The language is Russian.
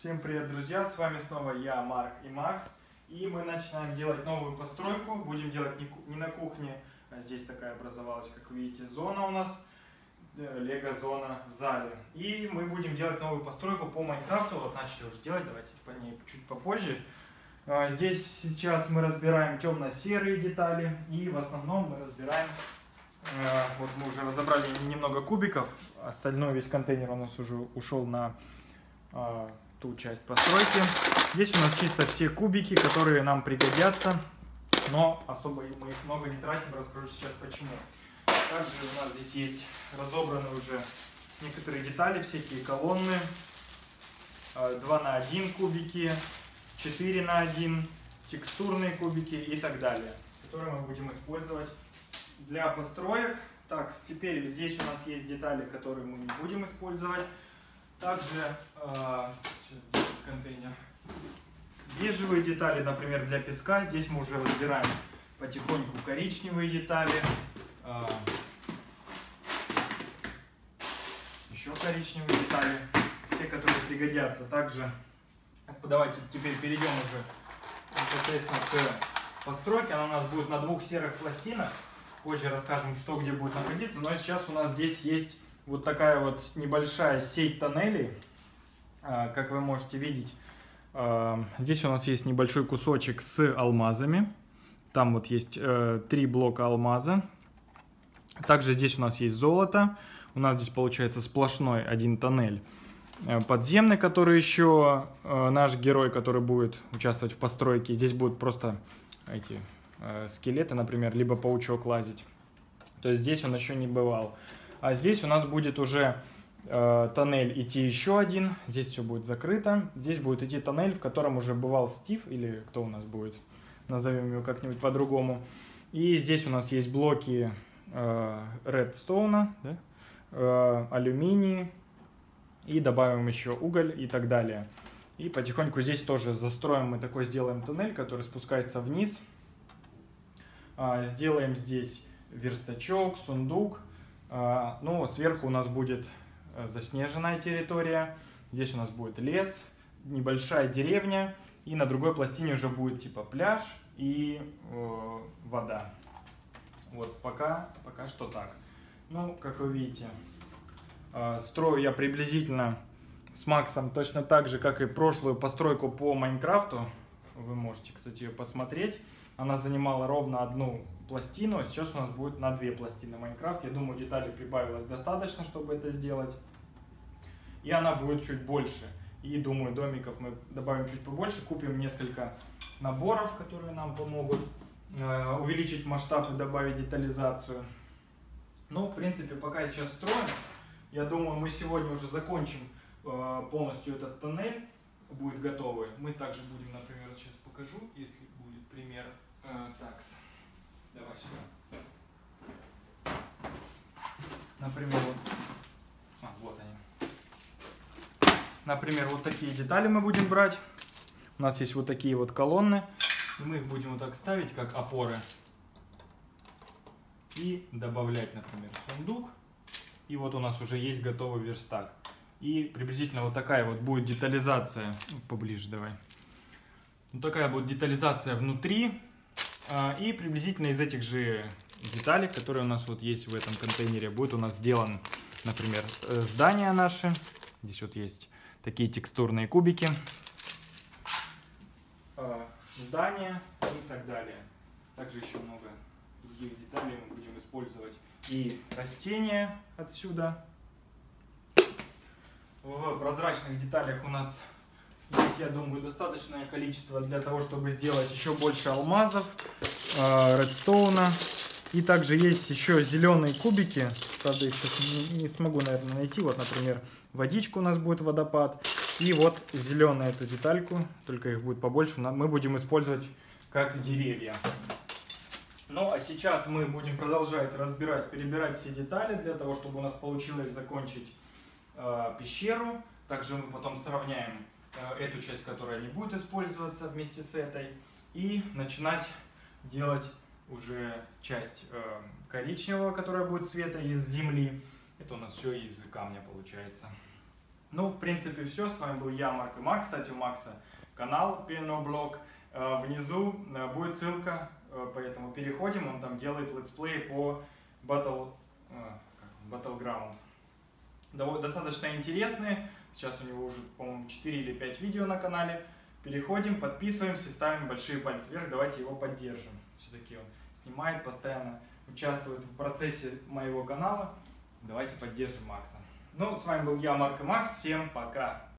Всем привет, друзья! С вами снова я, Марк и Макс. И мы начинаем делать новую постройку. Будем делать не на кухне, а здесь такая образовалась, как видите, зона у нас. Э, лего-зона в зале. И мы будем делать новую постройку по Майнкрафту. Вот начали уже делать, давайте по ней чуть попозже. А, здесь сейчас мы разбираем темно-серые детали. И в основном мы разбираем... Э, вот мы уже разобрали немного кубиков. Остальной весь контейнер у нас уже ушел на а, ту часть постройки. Здесь у нас чисто все кубики, которые нам пригодятся, но особо мы их много не тратим, расскажу сейчас почему. Также у нас здесь есть разобраны уже некоторые детали, всякие колонны, 2 на 1 кубики, 4 на 1, текстурные кубики и так далее, которые мы будем использовать для построек. Так, теперь здесь у нас есть детали, которые мы не будем использовать. Также э, контейнер. Бежевые детали, например, для песка. Здесь мы уже разбираем потихоньку коричневые детали. Э, еще коричневые детали. Все, которые пригодятся. Также давайте теперь перейдем уже непосредственно к постройке. Она у нас будет на двух серых пластинах. Позже расскажем, что где будет находиться. Но сейчас у нас здесь есть вот такая вот небольшая сеть тоннелей, а, как вы можете видеть. А, здесь у нас есть небольшой кусочек с алмазами. Там вот есть э, три блока алмаза. Также здесь у нас есть золото. У нас здесь получается сплошной один тоннель э, подземный, который еще э, наш герой, который будет участвовать в постройке. Здесь будут просто эти скелеты, например, либо паучок лазить. То есть здесь он еще не бывал. А здесь у нас будет уже тоннель идти еще один. Здесь все будет закрыто. Здесь будет идти тоннель, в котором уже бывал Стив, или кто у нас будет, назовем его как-нибудь по-другому. И здесь у нас есть блоки э, редстоуна, да? э, алюминий, и добавим еще уголь и так далее. И потихоньку здесь тоже застроим, мы такой сделаем тоннель, который спускается вниз. А, сделаем здесь верстачок, сундук, а, ну, сверху у нас будет э, заснеженная территория. Здесь у нас будет лес, небольшая деревня. И на другой пластине уже будет типа пляж и э, вода. Вот пока, пока что так. Ну, как вы видите, э, строю я приблизительно с Максом точно так же, как и прошлую постройку по Майнкрафту. Вы можете, кстати, ее посмотреть. Она занимала ровно одну пластину, а сейчас у нас будет на две пластины Майнкрафт. Я думаю, деталей прибавилось достаточно, чтобы это сделать. И она будет чуть больше. И думаю, домиков мы добавим чуть побольше. Купим несколько наборов, которые нам помогут э, увеличить масштаб и добавить детализацию. Ну, в принципе, пока сейчас строим, я думаю, мы сегодня уже закончим э, полностью этот тоннель. Будет готовый. Мы также будем, например, сейчас покажу, если будет пример Э, такс. Давай сюда. Например, вот... А, вот они. Например, вот такие детали мы будем брать. У нас есть вот такие вот колонны. И мы их будем вот так ставить, как опоры. И добавлять, например, сундук. И вот у нас уже есть готовый верстак. И приблизительно вот такая вот будет детализация. Поближе давай. Вот такая будет детализация внутри. А, и приблизительно из этих же деталей, которые у нас вот есть в этом контейнере, будет у нас сделан, например, э, здание наше. Здесь вот есть такие текстурные кубики. А, здание и так далее. Также еще много других деталей мы будем использовать. И растения отсюда. В прозрачных деталях у нас Здесь, я думаю, достаточное количество для того, чтобы сделать еще больше алмазов, э, редстоуна. И также есть еще зеленые кубики. Правда, их сейчас не, смогу, наверное, найти. Вот, например, водичка у нас будет водопад. И вот зеленую эту детальку, только их будет побольше, мы будем использовать как деревья. Ну, а сейчас мы будем продолжать разбирать, перебирать все детали для того, чтобы у нас получилось закончить пещеру. Также мы потом сравняем Э, эту часть, которая не будет использоваться вместе с этой, и начинать делать уже часть э, коричневого, которая будет цвета из земли. Это у нас все из камня получается. Ну, в принципе, все. С вами был я, Марк и Макс. Кстати, у Макса канал Пианоблог. Э, внизу э, будет ссылка, э, поэтому переходим. Он там делает летсплей по Battle. Достаточно интересные. Сейчас у него уже, по-моему, 4 или 5 видео на канале. Переходим, подписываемся, ставим большие пальцы вверх. Давайте его поддержим. Все-таки он снимает, постоянно участвует в процессе моего канала. Давайте поддержим Макса. Ну, с вами был я, Марк и Макс. Всем пока!